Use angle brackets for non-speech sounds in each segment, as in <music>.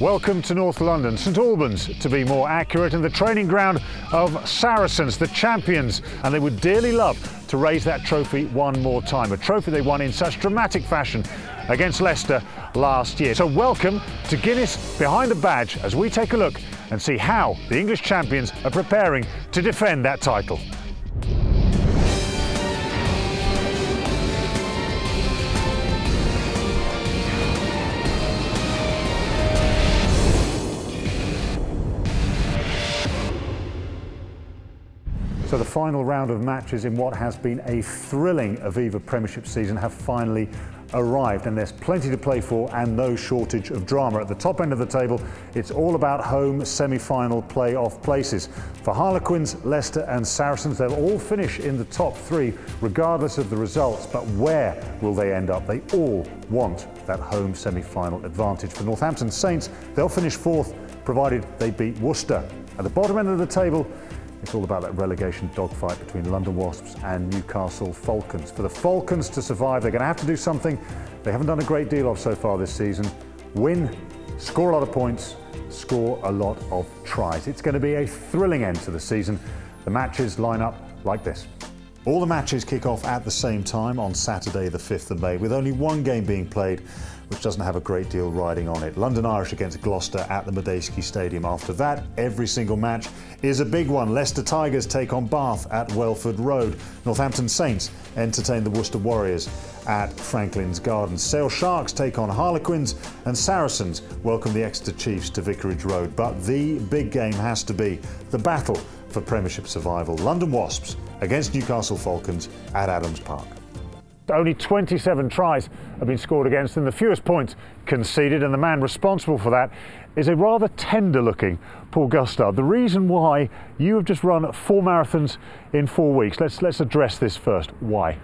Welcome to North London, St Albans to be more accurate, and the training ground of Saracens, the champions, and they would dearly love to raise that trophy one more time, a trophy they won in such dramatic fashion against Leicester last year. So welcome to Guinness Behind the Badge as we take a look and see how the English champions are preparing to defend that title. Final round of matches in what has been a thrilling Aviva Premiership season have finally arrived and there's plenty to play for and no shortage of drama. At the top end of the table, it's all about home semi-final play-off places. For Harlequins, Leicester and Saracens, they'll all finish in the top three regardless of the results, but where will they end up? They all want that home semi-final advantage. For Northampton Saints, they'll finish fourth provided they beat Worcester. At the bottom end of the table, it's all about that relegation dogfight between London Wasps and Newcastle Falcons. For the Falcons to survive, they're going to have to do something they haven't done a great deal of so far this season. Win, score a lot of points, score a lot of tries. It's going to be a thrilling end to the season. The matches line up like this. All the matches kick off at the same time on Saturday, the 5th of May, with only one game being played, which doesn't have a great deal riding on it. London Irish against Gloucester at the Madejski Stadium. After that, every single match is a big one. Leicester Tigers take on Bath at Welford Road. Northampton Saints entertain the Worcester Warriors at Franklin's Gardens. Sale Sharks take on Harlequins and Saracens welcome the Exeter Chiefs to Vicarage Road. But the big game has to be the battle for Premiership survival. London Wasps against Newcastle Falcons at Adams Park. Only 27 tries have been scored against them, the fewest points conceded, and the man responsible for that is a rather tender looking Paul Gustard. The reason why you have just run four marathons in four weeks, let's, let's address this first. Why?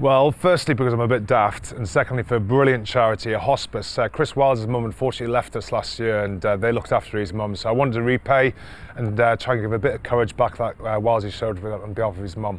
Well, firstly, because I'm a bit daft, and secondly, for a brilliant charity, a hospice. Uh, Chris Wyles' mum unfortunately left us last year, and uh, they looked after his mum, so I wanted to repay and uh, try and give a bit of courage back that uh, Wyles showed on behalf of his mum.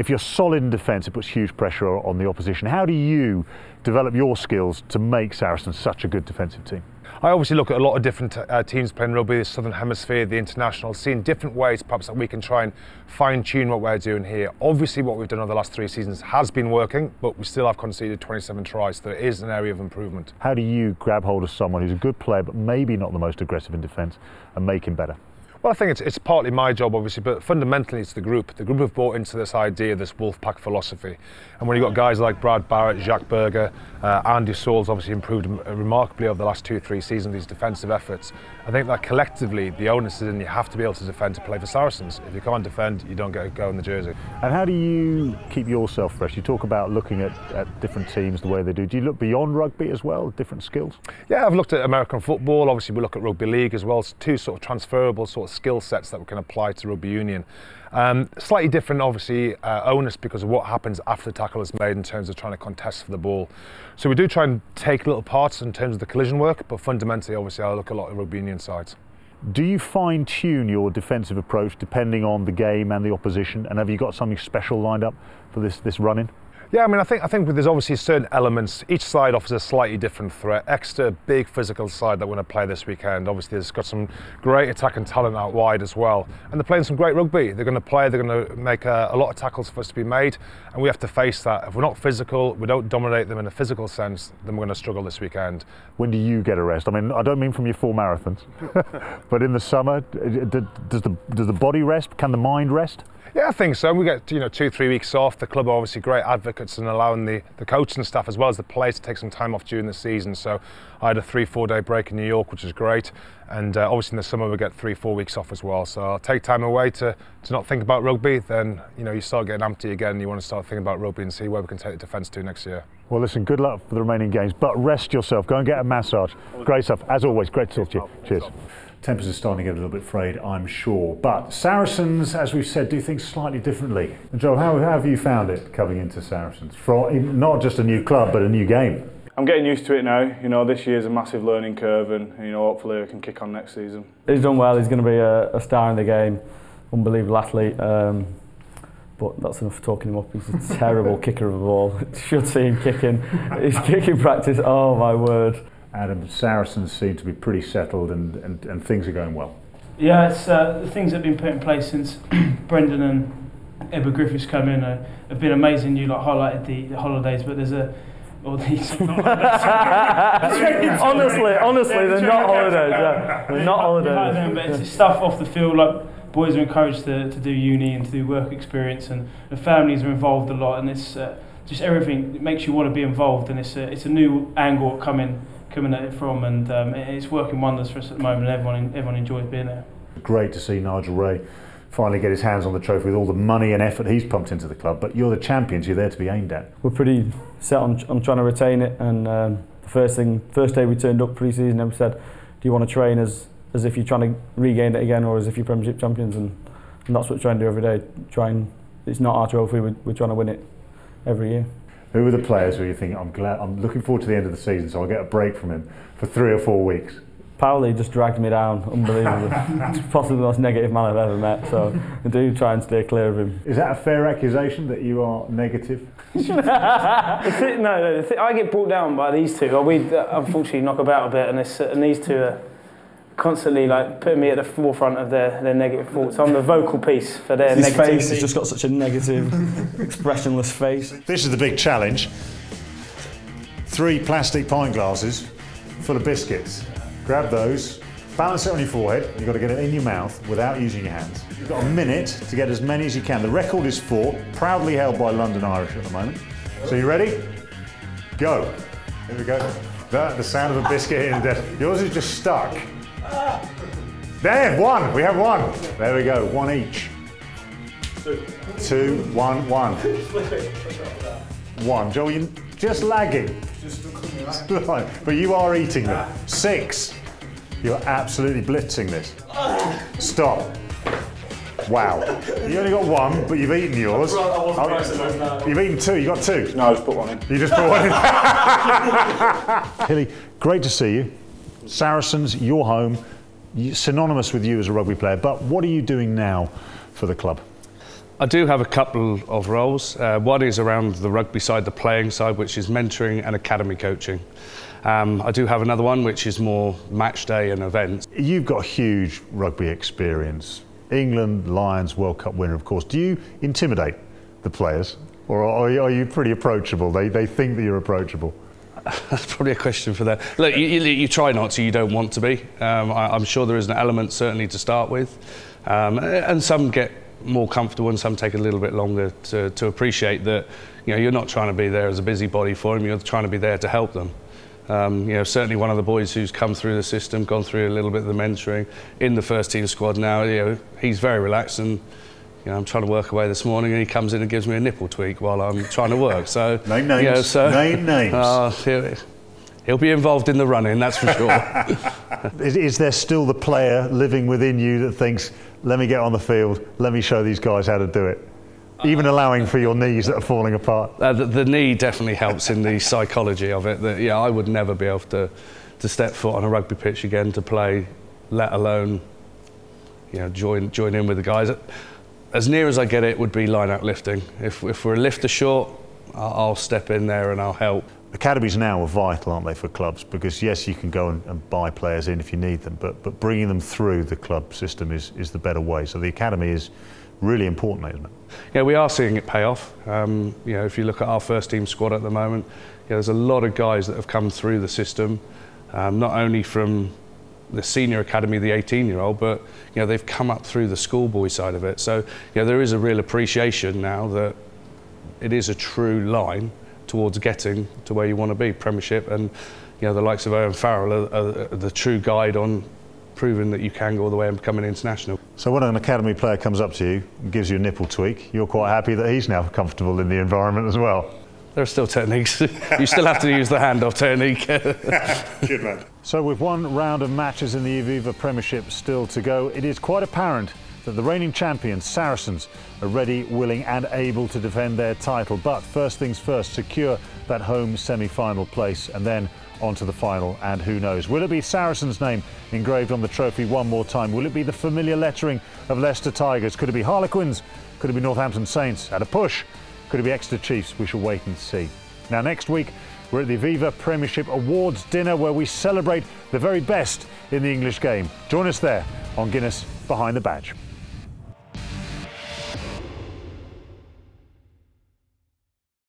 If you're solid in defence, it puts huge pressure on the opposition. How do you develop your skills to make Saracens such a good defensive team? I obviously look at a lot of different uh, teams playing rugby, the Southern Hemisphere, the international, seeing different ways perhaps that we can try and fine tune what we're doing here. Obviously, what we've done over the last three seasons has been working, but we still have conceded 27 tries. So there is an area of improvement. How do you grab hold of someone who's a good player, but maybe not the most aggressive in defence, and make him better? Well, I think it's, it's partly my job, obviously, but fundamentally it's the group. The group have bought into this idea, this Wolfpack philosophy. And when you've got guys like Brad Barritt, Jacques Burger, uh, Andy Saull's obviously improved remarkably over the last two or three seasons, these defensive efforts. I think that collectively the onus is in you have to be able to defend to play for Saracens. If you can't defend, you don't get a go in the jersey. And how do you keep yourself fresh? You talk about looking at, at different teams the way they do. Do you look beyond rugby as well, different skills? Yeah, I've looked at American football. Obviously, we look at rugby league as well. It's two sort of transferable sort of skill sets that we can apply to rugby union. Um, slightly different, obviously, uh, onus because of what happens after the tackle is made in terms of trying to contest for the ball. So we do try and take little parts in terms of the collision work, but fundamentally, obviously, I look a lot at rugby union sides. Do you fine tune your defensive approach depending on the game and the opposition? And have you got something special lined up for this, this run in? Yeah, I mean, I think I think there's obviously certain elements. Each side offers a slightly different threat. Exeter, big physical side that want to play this weekend. Obviously, it's got some great attacking talent out wide as well, and they're playing some great rugby. They're going to play. They're going to make a, a, lot of tackles for us to be made, and we have to face that. If we're not physical, we don't dominate them in a physical sense, then we're going to struggle this weekend. When do you get a rest? I mean, I don't mean from your four marathons, <laughs> but in the summer, does the does the body rest? Can the mind rest? Yeah, I think so. We get you know two, three weeks off. The club are obviously great advocates in allowing the, the coach and staff as well as the players to take some time off during the season. So I had a three, four day break in New York, which is great. And uh, obviously in the summer we get three, four weeks off as well. So I'll take time away to, to not think about rugby. Then you know you start getting empty again. And You want to start thinking about rugby and see where we can take the defence to next year. Well, listen, good luck for the remaining games, but rest yourself. Go and get a massage. Great stuff. As always, great to talk to you. Cheers. Tempers are starting to get a little bit frayed, I'm sure. But Saracens, as we've said, do things slightly differently. And Joel, how, how have you found it coming into Saracens? For not just a new club, but a new game. I'm getting used to it now. You know, this year's a massive learning curve, and you know, hopefully, we can kick on next season. He's done well. He's going to be a, a star in the game. Unbelievable athlete. Um, but that's enough for talking him up. He's a terrible <laughs> kicker of a ball. <laughs> Should see him kicking. His kicking practice. Oh my word. Adam, Saracens seem to be pretty settled and, and, and things are going well. Yeah, it's uh, the things that have been put in place since <clears throat> Brendan and Edward Griffiths come in uh, have been amazing. You like highlighted the, the holidays, but there's a or these <laughs> <laughs> honestly, honestly, they're not holidays. Yeah. They're not holidays. Them, but it's stuff off the field. Like boys are encouraged to, to do uni and to do work experience, and the families are involved a lot, and it's uh, just everything that makes you want to be involved. And it's a, it's a new angle coming coming at it from, and um, it's working wonders for us at the moment. And everyone everyone enjoys being there. Great to see Nigel Wray finally get his hands on the trophy with all the money and effort he's pumped into the club. But you're the champions, you're there to be aimed at. We're pretty set on, on trying to retain it. And um, the first thing, first day we turned up pre-season, and we said, "Do you want to train as as if you're trying to regain it again, or as if you're Premiership champions?" And, and that's what we're trying to do every day. Try and it's not our trophy. We're, we're trying to win it every year. Who are the players where you think I'm glad I'm looking forward to the end of the season, so I'll get a break from him for three or four weeks? Pauli just dragged me down, unbelievably. <laughs> Possibly the most negative man I've ever met, so I do try and stay clear of him. Is that a fair accusation that you are negative? <laughs> no, no, I get brought down by these two. We uh, unfortunately knock about a bit, and, this, and these two are constantly like putting me at the forefront of their, their negative thoughts. I'm the vocal piece for their His negativity. face has just got such a negative, <laughs> expressionless face. This is the big challenge. Three plastic pint glasses full of biscuits. Grab those, balance it on your forehead. You've got to get it in your mouth without using your hands. You've got a minute to get as many as you can. The record is four, proudly held by London Irish at the moment. So you ready? Go. Here we go. That, the sound of a biscuit hitting the desk. Yours is just stuck. There, one. We have one. There we go. One each. Two, one, one. One. Joel, you just lagging. <laughs> but you are eating them. Six. You're absolutely blitzing this. Stop. Wow. You only got one, but you've eaten yours. Oh, you've eaten two. You got two. No, I just put one in. You just put one in. <laughs> Hilly, great to see you. Saracens, your home, synonymous with you as a rugby player. But what are you doing now for the club? I do have a couple of roles. Uh, one is around the rugby side, the playing side, which is mentoring and academy coaching. Um, I do have another one, which is more match day and events. You've got huge rugby experience. England Lions World Cup winner, of course. Do you intimidate the players, or are you pretty approachable? They, they think that you're approachable. <laughs> That's probably a question for them. Look, you, you, you, try not to, you don't want to be. Um, I, am sure there is an element certainly to start with. Um, and some get more comfortable and some take a little bit longer to, to appreciate that you know, you're not trying to be there as a busybody for them, you're trying to be there to help them. Um, you know, certainly one of the boys who's come through the system, gone through a little bit of the mentoring in the first team squad now, you know, he's very relaxed and you know, I'm trying to work away this morning and he comes in and gives me a nipple tweak while I'm trying to work. So, <laughs> Name names. You know, so, Name names. <laughs> Uh, he'll, he'll be involved in the running, that's for sure. <laughs> is, is there still the player living within you that thinks, let me get on the field, let me show these guys how to do it? Even allowing for your knees that are falling apart. Uh, the, the, knee definitely helps in the psychology of it. That yeah, I would never be able to, to step foot on a rugby pitch again to play, let alone, you know, join join in with the guys. As near as I get it would be line out lifting. If if we're a lifter short, I'll, I'll step in there and I'll help. Academies now are vital, aren't they, for clubs? Because yes, you can go and, and, buy players in if you need them, but but bringing them through the club system is is the better way. So the academy is really important, isn't it? Yeah, we are seeing it pay off. Um, you know, if you look at our first team squad at the moment, there's a lot of guys that have come through the system, um, not only from the senior academy, the 18-year-old, but you know they've come up through the schoolboy side of it. So you know, there is a real appreciation now that it is a true line towards getting to where you want to be, Premiership, and you know the likes of Owen Farrell are, are, are the true guide on proving that you can go all the way and become an international. So when an academy player comes up to you and gives you a nipple tweak, you're quite happy that he's now comfortable in the environment as well. There are still techniques. <laughs> you still have to use the handoff technique. <laughs> Good man. So with one round of matches in the Aviva Premiership still to go, it is quite apparent that the reigning champions, Saracens, are ready, willing and able to defend their title. But first things first, secure that home semi-final place and then on to the final. And who knows, will it be Saracens' name engraved on the trophy one more time? Will it be the familiar lettering of Leicester Tigers? Could it be Harlequins? Could it be Northampton Saints? At a push, could it be Exeter Chiefs? We shall wait and see. Now next week, We're at the Aviva Premiership Awards dinner where we celebrate the very best in the English game. Join us there on Guinness Behind the Badge.